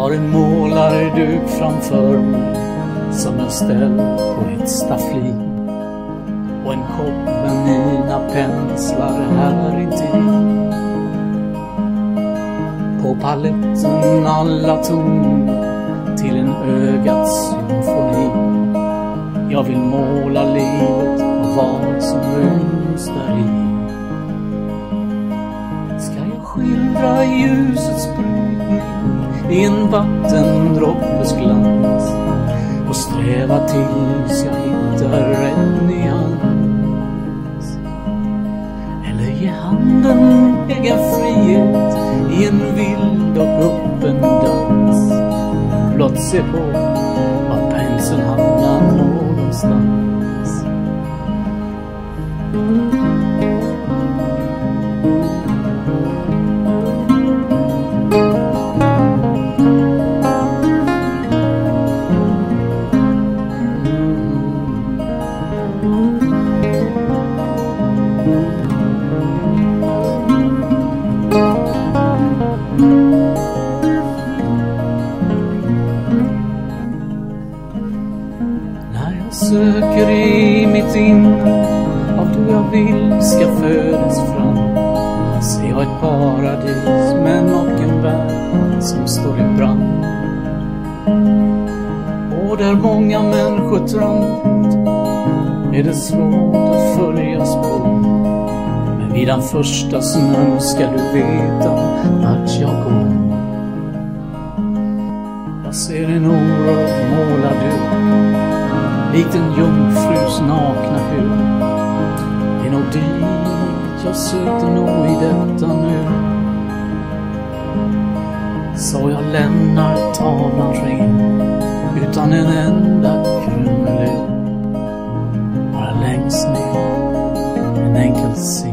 har en målarduk framför mig som jag ställt på ett staffli och en kopp med mina penslar här intill. På paletten alla toner till en ögats symfoni. Jag vill måla livet och vad som ryms däri. Ska jag skildra ljusets brytning i en vattendroppes glans och sträva tills jag hittar rätt nyans? Eller ge handen egen frihet i en vild och öppen dans? Blott se på var penseln hamnar någonstans. Söker i mitt inre av det jag vill ska födas fram ser jag ett paradis men och en värld som står i brand. Och där många människor trampat är det svårt att följa spår. Men vid den första snön ska du veta att jag går. Jag ser en orörd målad duk likt en jungfrus nakna hud. Det är nog dit jag sökte nå i detta nu. Så jag lämnar tavlan ren utan en enda krumelur. Bara längst ner en enkel scen.